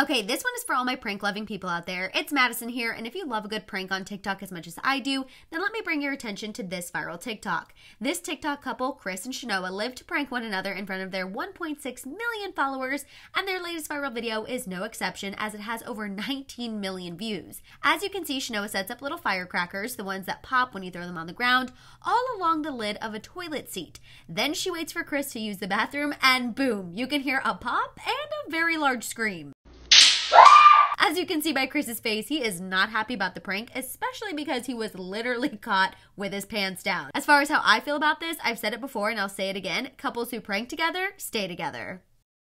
Okay, this one is for all my prank loving people out there. It's Madison here, and if you love a good prank on TikTok as much as I do, then let me bring your attention to this viral TikTok. This TikTok couple, Chris and Shanoa, live to prank one another in front of their 1.6 million followers, and their latest viral video is no exception as it has over 19 million views. As you can see, Shanoa sets up little firecrackers, the ones that pop when you throw them on the ground, all along the lid of a toilet seat. Then she waits for Chris to use the bathroom, and boom, you can hear a pop and a very large scream. As you can see by Chris's face, he is not happy about the prank, especially because he was literally caught with his pants down. As far as how I feel about this, I've said it before and I'll say it again couples who prank together stay together.